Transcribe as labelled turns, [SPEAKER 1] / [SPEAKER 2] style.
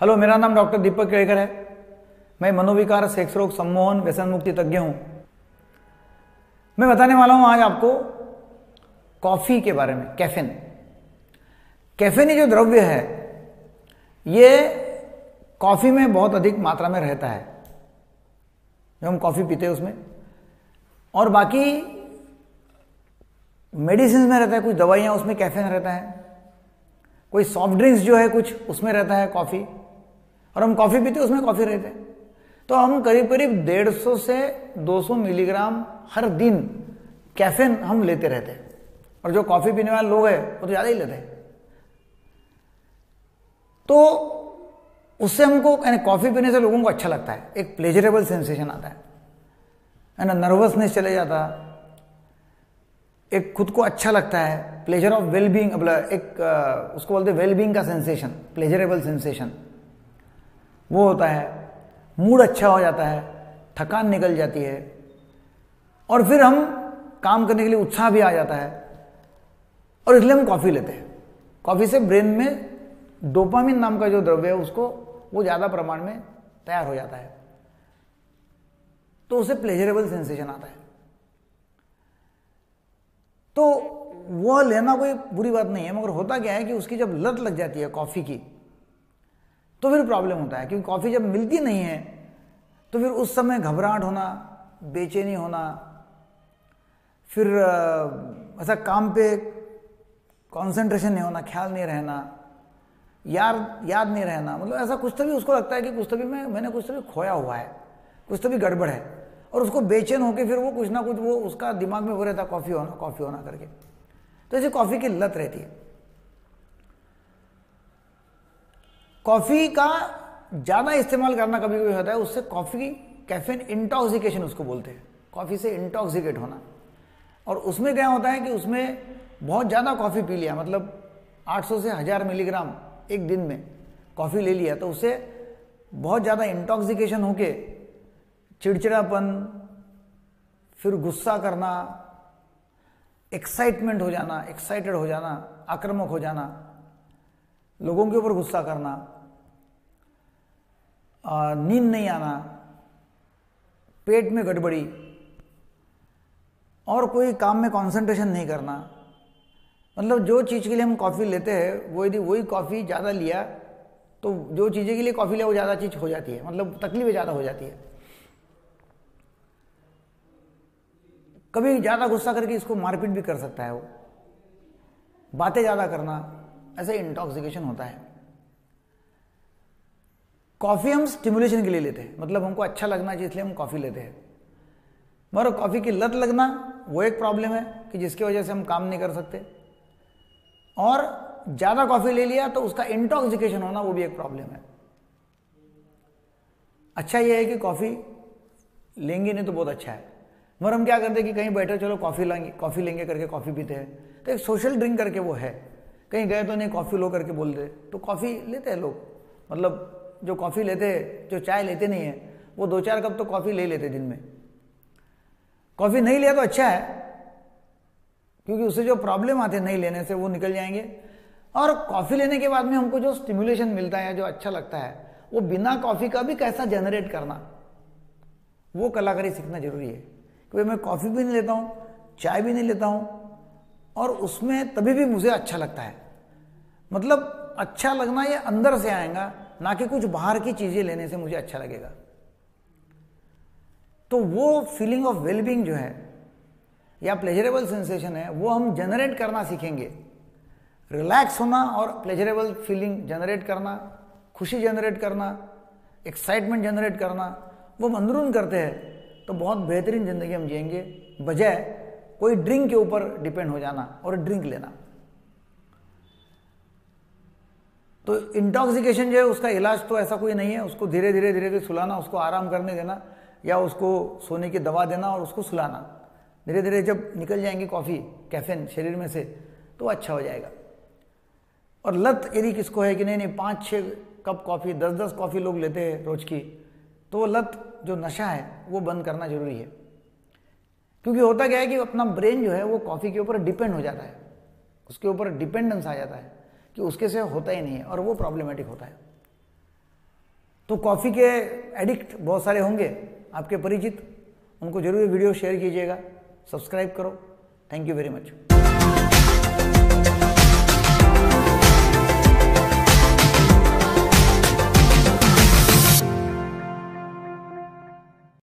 [SPEAKER 1] Hello मेरा नाम doctor दीपक केड़कर है। मैं मनोविकार सेक्स रोग सम्मोहन व्यसन मुक्ति तज्ञ हूँ। मैं बताने वाला हूँ आज आपको कॉफ़ी के बारे में, कैफिन। कैफिन जो द्रव्य है, ये कॉफ़ी में बहुत अधिक मात्रा में रहता है, जो हम कॉफ़ी पीते हैं उसमें। और बाकी मेडिसिन में रहता है, कुछ दवाइयाँ उसमें कैफिन रहता है। कोई सॉफ्ट ड्रिंक्स जो है, कुछ उसमें रहता है कॉफ़ी। और हम कॉफ़ी पीते, उसमें कॉफ़ी रहते। तो हम करीब करीब डेढ़ सौ से 200 मिलीग्राम हर दिन कैफिन हम लेते रहते। हैं और जो कॉफ़ी पीने वाले लोग हैं, वो तो ज़्यादा ही लेते हैं। तो उससे हमको, यानी कॉफ़ी पीने से लोगों को अच्छा लगता है। एक प्लेजरेबल सेंसेशन आता है। ना नर्वसनेस चले जाता। एक खुद को अच्छा लगता है। प्लेजर ऑफ़ वेलबींग एक उसको बोलते हैं वेलबींग का सेंसेशन प्लेजरेबल सेंसेशन वो होता है, मूड अच्छा हो जाता है, थकान निकल जाती है, और फिर हम काम करने के लिए उत्साह भी आ जाता है, और इसलिए हम कॉफ़ी लेते हैं। कॉफ़ी से ब्रेन में डोपामिन नाम का जो द्रव्य है, उसको वो ज़्यादा प्रमाण में तैयार हो जाता है। तो उसे प्लेजरेबल सेंसेशन आता है। तो वह लेना कोई बुरी बात नहीं है, मगर होता क्या है कि उसकी जब लत लग जाती है कॉफ़ी की तो फिर प्रॉब्लम होता है, क्योंकि कॉफ़ी जब मिलती नहीं है तो फिर उस समय घबराहट होना, बेचैनी होना, फिर ऐसा काम पे कंसंट्रेशन नहीं होना, ख्याल नहीं रहना, यार, याद नहीं रहना मतलब ऐसा कुछ भी उसको लगता है कि कुछ भी मैं, मैंने कुछ तो भी खोया हुआ है, कुछ भी गड़बड़ है, और उसको बेचैन होकर फिर वो कुछ ना कुछ वो उसका दिमाग में वो रहता कॉफ़ी होना कॉफ़ी होना करके। तो ऐसी कॉफ़ी की लत रहती है। कॉफ़ी का ज़्यादा इस्तेमाल करना कभी कभी होता है, उससे कॉफ़ी, कैफीन इंटॉक्सिकेशन उसको बोलते हैं। कॉफ़ी से इंटॉक्सिकेट होना। और उसमें क्या होता है कि उसमें बहुत ज़्यादा कॉफ़ी पी लिया मतलब 800 से हज़ार मिलीग्राम एक दिन में कॉफ़ी ले लिया तो उससे बहुत ज़्यादा इंटॉक्सिकेशन होके चिड़चिड़ापन, फिर गुस्सा करना एक्साइटमेंट हो जाना एक्साइटेड हो जाना, आक्रामक हो जाना, लोगों के ऊपर गुस्सा करना नींद नहीं आना, पेट में गड़बड़ी, और कोई काम में कंसंट्रेशन नहीं करना मतलब जो चीज़ के लिए हम कॉफ़ी लेते हैं, वो यदि वही कॉफ़ी ज़्यादा लिया तो जो चीज़ें के लिए कॉफ़ी लिया, वो ज़्यादा चीज़ हो जाती है मतलब तकलीफें ज़्यादा हो जाती है। कभी ज़्यादा गुस्सा करके इसको मारपीट भी कर सकता है वो। बातें ज़्यादा करना, ऐसे इंटॉक्सिकेशन होता है। कॉफ़ी हम स्टिमुलेशन के लिए लेते हैं। मतलब हमको अच्छा लगना चाहिए, इसलिए हम कॉफ़ी लेते हैं। मगर कॉफ़ी की लत लगना वो एक प्रॉब्लम है कि जिसकी वजह से हम काम नहीं कर सकते। और ज़्यादा कॉफ़ी ले लिया तो उसका इंटॉक्सिकेशन होना वो भी एक प्रॉब्लम है। अच्छा ये है कि कॉफ़ी लेंगे नहीं तो बहुत अच्छा है। मगर हम क्या करते हैं कि कहीं बैठे, चलो कॉफ़ी लेंगे कॉफ़ी लेंगे करके कॉफ़ी पीते हैं। तो एक सोशल ड्रिंक करके वो है। कहीं गए तो नहीं, कॉफ़ी लो करके बोल दे। तो कॉफ़ी लेते हैं लोग। मतलब जो कॉफ़ी लेते जो चाय लेते नहीं है, वो दो चार कप तो कॉफ़ी ले लेते दिन में। कॉफ़ी नहीं लिया तो अच्छा है, क्योंकि उससे जो प्रॉब्लम आते नहीं लेने से, वो निकल जाएँगे। और कॉफ़ी लेने के बाद में हमको जो स्टिमुलेशन मिलता है, जो अच्छा लगता है, वो बिना कॉफ़ी का भी कैसा जनरेट करना? वो कलाकारी सीखना ज़रूरी है। क्योंकि मैं कॉफ़ी भी नहीं लेता हूँ, चाय भी नहीं लेता हूँ, और उसमें तभी भी मुझे अच्छा लगता है। मतलब अच्छा लगना ये अंदर से आएगा ना कि कुछ बाहर की चीज़ें लेने से मुझे अच्छा लगेगा। तो वो फीलिंग ऑफ़ वेलबींग जो है, या प्लेजरेबल सेंसेशन है, वो हम जनरेट करना सीखेंगे। रिलैक्स होना और प्लेजरेबल फीलिंग जनरेट करना, खुशी जनरेट करना एक्साइटमेंट जनरेट करना, वो अंदरून करते हैं तो बहुत बेहतरीन ज़िंदगी हम जिएँगे, बजाय कोई ड्रिंक के ऊपर डिपेंड हो जाना और ड्रिंक लेना। तो इंटॉक्सिकेशन जो है, उसका इलाज तो ऐसा कोई नहीं है। उसको धीरे धीरे धीरे धीरे सुलाना, उसको आराम करने देना, या उसको सोने की दवा देना और उसको सुलाना। धीरे धीरे जब निकल जाएँगी कॉफ़ी कैफिन शरीर में से तो अच्छा हो जाएगा। और लत यदि किसको है कि नहीं नहीं, पाँच छः कप कॉफ़ी दस दस कॉफ़ी लोग लेते हैं रोज की तो लत जो नशा है, वो बंद करना ज़रूरी है। क्योंकि होता क्या है कि अपना ब्रेन जो है, वो कॉफ़ी के ऊपर डिपेंड हो जाता है। उसके ऊपर डिपेंडेंस आ जाता है। कि उसके से होता ही नहीं है और वो प्रॉब्लमेटिक होता है। तो कॉफ़ी के एडिक्ट बहुत सारे होंगे, आपके परिचित। उनको ज़रूर वीडियो शेयर कीजिएगा। सब्सक्राइब करो। Thank you very much